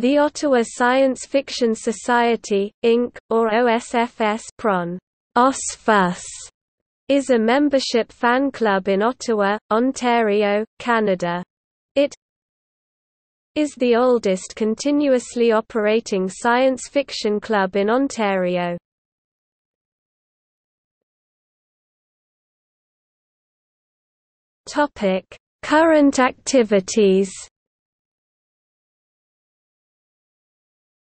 The Ottawa Science Fiction Society, Inc., or OSFS PRON, OSFUS, is a membership fan club in Ottawa, Ontario, Canada. It is the oldest continuously operating science fiction club in Ontario. Current activities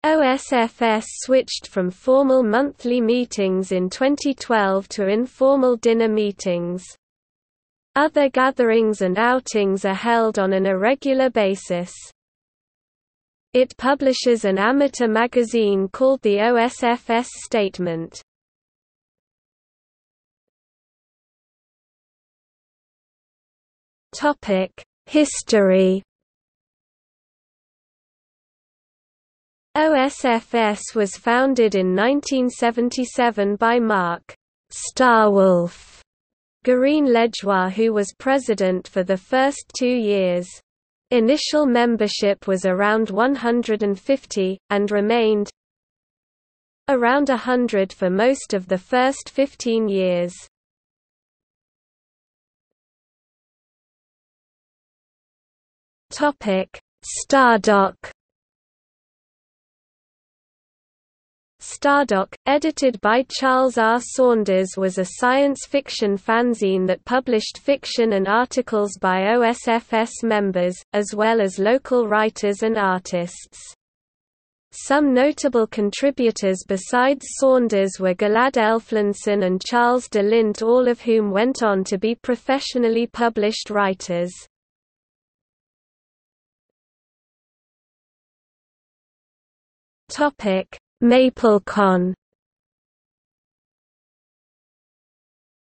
OSFS switched from formal monthly meetings in 2012 to informal dinner meetings. Other gatherings and outings are held on an irregular basis. It publishes an amateur magazine called the OSFS Statement. History OSFS was founded in 1977 by Marc Starwolf Gerin-Lajoie who was president for the first two years. Initial membership was around 150, and remained around 100 for most of the first 15 years. Stardock Stardock, edited by Charles R. Saunders was a science fiction fanzine that published fiction and articles by OSFS members, as well as local writers and artists. Some notable contributors besides Saunders were Galad Elflandsson and Charles de Lint all of whom went on to be professionally published writers. Topic MapleCon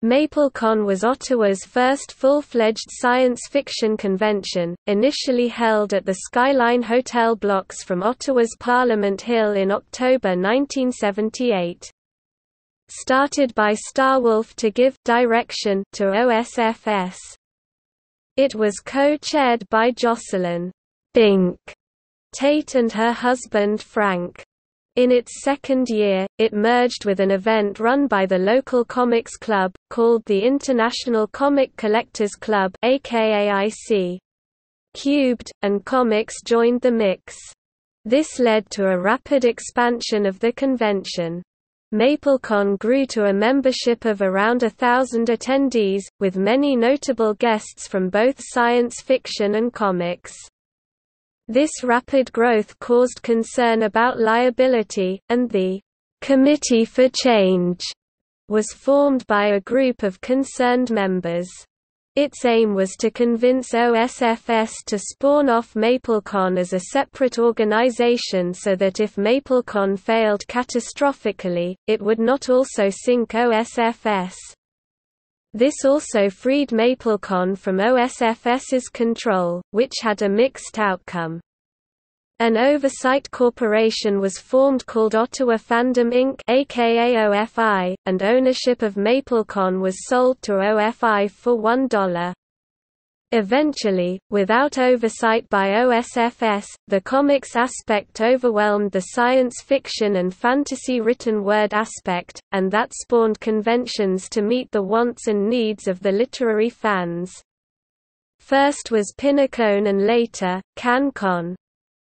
MapleCon was Ottawa's first full-fledged science fiction convention, initially held at the Skyline Hotel blocks from Ottawa's Parliament Hill in October 1978. Started by Starwolf to give direction to OSFS. It was co-chaired by Jocelyn Bink Tate and her husband Frank. In its second year, it merged with an event run by the local comics club, called the International Comic Collectors Club. Cubed, and Comics joined the mix. This led to a rapid expansion of the convention. MapleCon grew to a membership of around a thousand attendees, with many notable guests from both science fiction and comics. This rapid growth caused concern about liability, and the "'Committee for Change' was formed by a group of concerned members. Its aim was to convince OSFS to spawn off MapleCon as a separate organization so that if MapleCon failed catastrophically, it would not also sink OSFS. This also freed MapleCon from OSFS's control, which had a mixed outcome. An oversight corporation was formed called Ottawa Fandom Inc. aka OFI, and ownership of MapleCon was sold to OFI for $1. Eventually, without oversight by OSFS, the comics aspect overwhelmed the science fiction and fantasy written word aspect, and that spawned conventions to meet the wants and needs of the literary fans. First was Pinnacon and later, CanCon.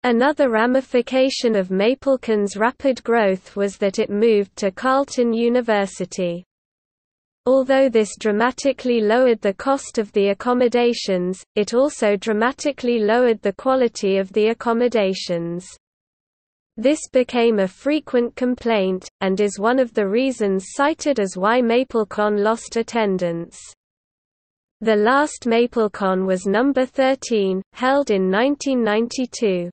Another ramification of MapleCon's rapid growth was that it moved to Carleton University. Although this dramatically lowered the cost of the accommodations, it also dramatically lowered the quality of the accommodations. This became a frequent complaint, and is one of the reasons cited as why MapleCon lost attendance. The last MapleCon was number 13, held in 1992.